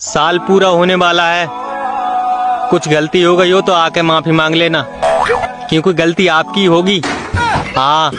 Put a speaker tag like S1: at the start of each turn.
S1: साल पूरा होने वाला है। कुछ गलती हो गई हो तो आके माफ़ी मांग लेना। क्योंकि गलती आपकी होगी? हाँ।